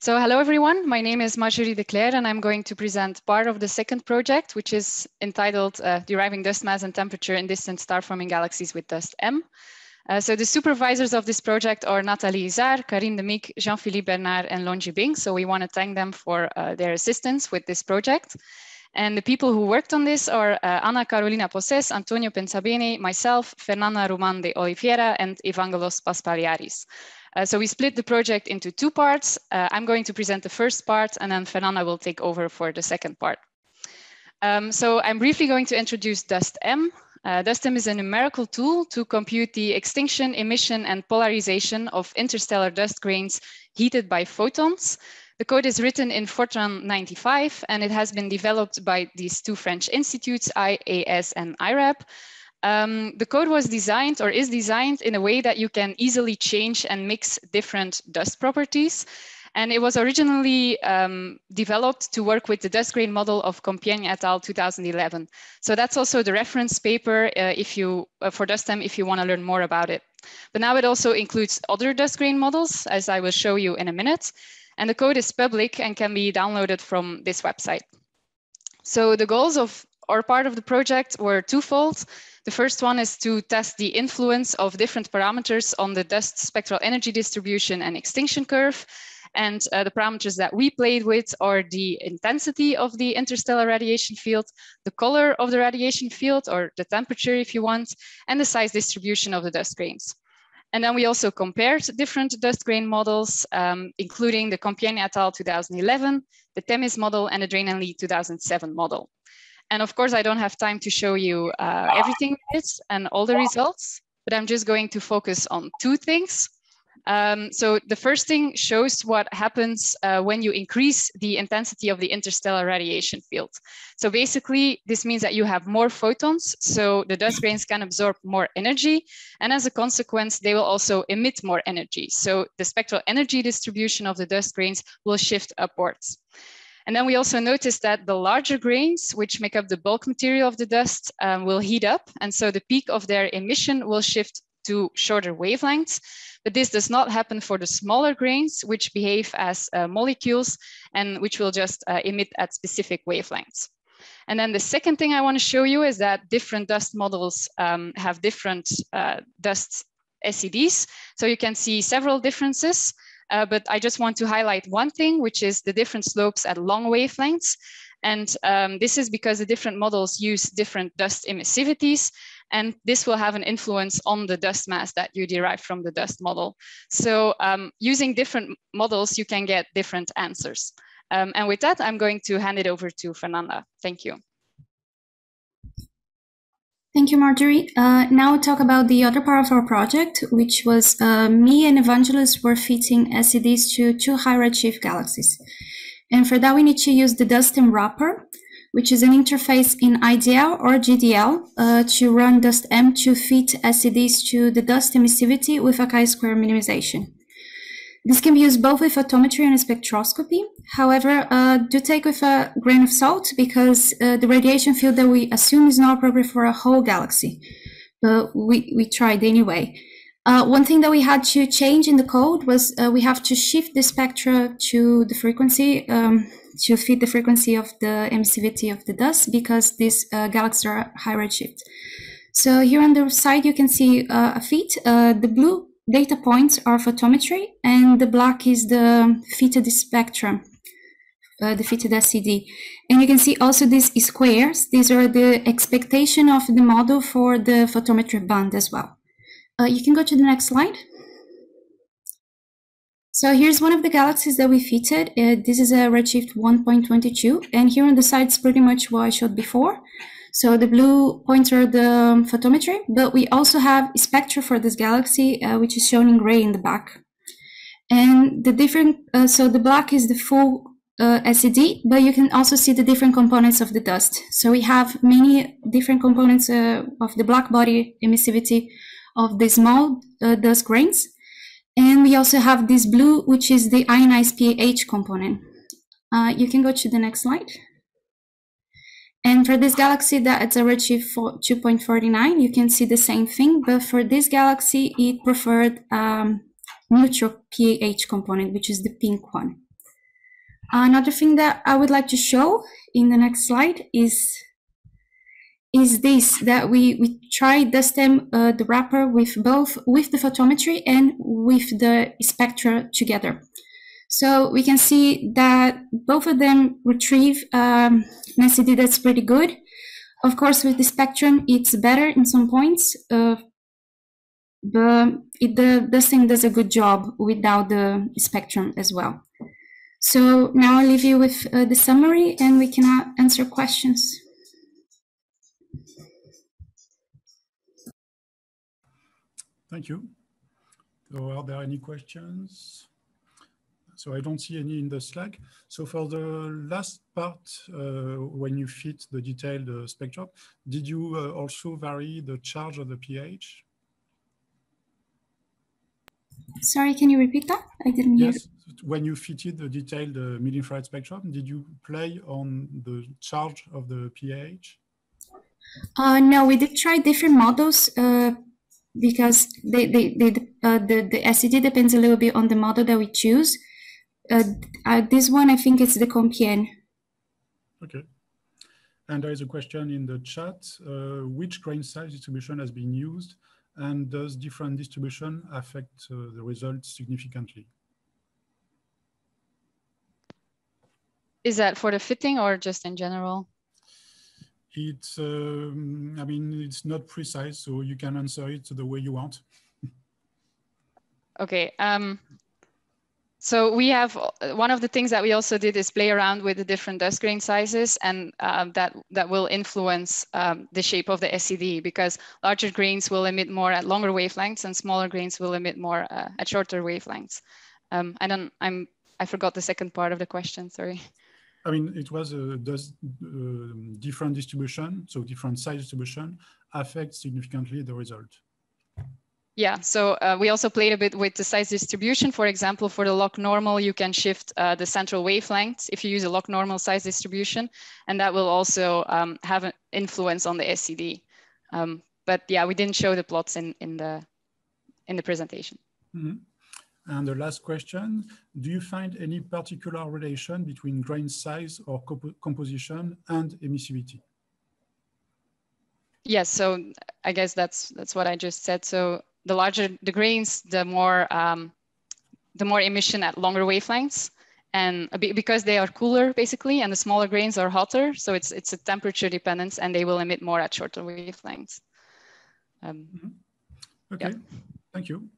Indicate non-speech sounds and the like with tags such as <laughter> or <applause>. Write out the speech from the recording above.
So hello everyone, my name is Marjorie Decleir and I'm going to present part of the second project, which is entitled uh, Deriving Dust Mass and Temperature in Distant Star-Forming Galaxies with DustEM. Uh, so the supervisors of this project are Nathalie Ysard, Karine Demyk, Jean-Philippe Bernard, and Longji Bing. So we want to thank them for uh, their assistance with this project. And the people who worked on this are uh, Anna Carolina Posses, Antonio Pensabene, myself, Fernanda Roman de Oliveira, and Evangelos Paspaliaris. Uh, so we split the project into two parts. Uh, I'm going to present the first part and then Fernanda will take over for the second part. Um, so I'm briefly going to introduce DustEM. Uh, DustEM is a numerical tool to compute the extinction, emission, and polarization of interstellar dust grains heated by photons. The code is written in Fortran 95 and it has been developed by these two French institutes, IAS and IRAP. Um, the code was designed or is designed in a way that you can easily change and mix different dust properties. And it was originally um, developed to work with the dust grain model of Compiègne et al. 2011. So that's also the reference paper uh, if you, uh, for DustEM if you want to learn more about it. But now it also includes other dust grain models, as I will show you in a minute. And the code is public and can be downloaded from this website. So the goals of our part of the project were twofold. The first one is to test the influence of different parameters on the dust spectral energy distribution and extinction curve. And uh, the parameters that we played with are the intensity of the interstellar radiation field, the color of the radiation field, or the temperature if you want, and the size distribution of the dust grains. And then we also compared different dust grain models, um, including the Compiègne et al. 2011, the THEMIS model, and the Draine and Li 2007 model. And of course, I don't have time to show you uh, everything and all the results, but I'm just going to focus on two things. Um, so the first thing shows what happens uh, when you increase the intensity of the interstellar radiation field. So basically, this means that you have more photons, so the dust grains can absorb more energy, and as a consequence, they will also emit more energy. So the spectral energy distribution of the dust grains will shift upwards. And then we also noticed that the larger grains, which make up the bulk material of the dust, um, will heat up. And so the peak of their emission will shift to shorter wavelengths. But this does not happen for the smaller grains, which behave as uh, molecules and which will just uh, emit at specific wavelengths. And then the second thing I want to show you is that different dust models um, have different uh, dust SEDs. So you can see several differences. Uh, but I just want to highlight one thing, which is the different slopes at long wavelengths. And um, this is because the different models use different dust emissivities, and this will have an influence on the dust mass that you derive from the dust model. So um, using different models, you can get different answers. Um, and with that, I'm going to hand it over to Fernanda. Thank you. Thank you, Marjorie. Uh, now we'll talk about the other part of our project, which was uh, me and Evangelos were fitting SEDs to two high redshift galaxies. And for that, we need to use the DustEM wrapper, which is an interface in IDL or GDL uh, to run DustEM to fit SEDs to the dust emissivity with a chi-square minimization. This can be used both with photometry and spectroscopy. However, uh, do take with a grain of salt because uh, the radiation field that we assume is not appropriate for a whole galaxy. But we, we tried anyway. Uh, one thing that we had to change in the code was uh, we have to shift the spectra to the frequency um, to fit the frequency of the emissivity of the dust because these uh, galaxies are high redshift. So here on the side, you can see uh, a fit. the blue data points are photometry, and the black is the fitted spectrum, uh, the fitted SED. And you can see also these squares. These are the expectation of the model for the photometry band as well. Uh, you can go to the next slide. So here's one of the galaxies that we fitted. Uh, this is a redshift 1.22, and here on the side is pretty much what I showed before. So the blue points are the photometry, but we also have spectra for this galaxy, uh, which is shown in gray in the back. And the different, uh, so the black is the full uh, SED, but you can also see the different components of the dust. So we have many different components uh, of the black body emissivity of the small uh, dust grains. And we also have this blue, which is the ionized PAH component. Uh, you can go to the next slide. And for this galaxy that it's a redshift 2.49, you can see the same thing, but for this galaxy, it preferred um, neutral PAH component, which is the pink one. Another thing that I would like to show in the next slide is is this that we we tried the stem uh, the wrapper with both with the photometry and with the spectra together. So we can see that both of them retrieve um, an SED that's pretty good. Of course, with the spectrum, it's better in some points, uh, but it, the, this thing does a good job without the spectrum as well. So now I'll leave you with uh, the summary and we can uh, answer questions. Thank you. So are there any questions? So I don't see any in the Slack. So for the last part, uh, when you fit the detailed uh, spectrum, did you uh, also vary the charge of the PAH? Sorry, can you repeat that? I didn't hear. Yes, when you fitted the detailed uh, mid-infrared spectrum, did you play on the charge of the PAH? Uh, no, we did try different models uh, because they, they, they, uh, the, the SED depends a little bit on the model that we choose. Uh, uh, this one, I think it's the Compiègne. Okay. And there is a question in the chat. Uh, which grain size distribution has been used and does different distribution affect uh, the results significantly? Is that for the fitting or just in general? It's, um, I mean, it's not precise, so you can answer it the way you want. <laughs> okay. Um, so we have one of the things that we also did is play around with the different dust grain sizes and um, that, that will influence um, the shape of the SED because larger grains will emit more at longer wavelengths and smaller grains will emit more uh, at shorter wavelengths. Um, I don't, I'm, I forgot the second part of the question, sorry. I mean, it was a does uh, different distribution, so different size distribution affects significantly the result. Yeah, so uh, we also played a bit with the size distribution. For example, for the log normal, you can shift uh, the central wavelength if you use a log normal size distribution, and that will also um, have an influence on the SED. Um, but yeah, we didn't show the plots in, in, the, in the presentation. Mm -hmm. And the last question, do you find any particular relation between grain size or comp composition and emissivity? Yes, so I guess that's that's what I just said. So the larger the grains, the more um, the more emission at longer wavelengths, and because they are cooler basically, and the smaller grains are hotter, so it's it's a temperature dependence, and they will emit more at shorter wavelengths. Um, mm -hmm. Okay, yeah. thank you.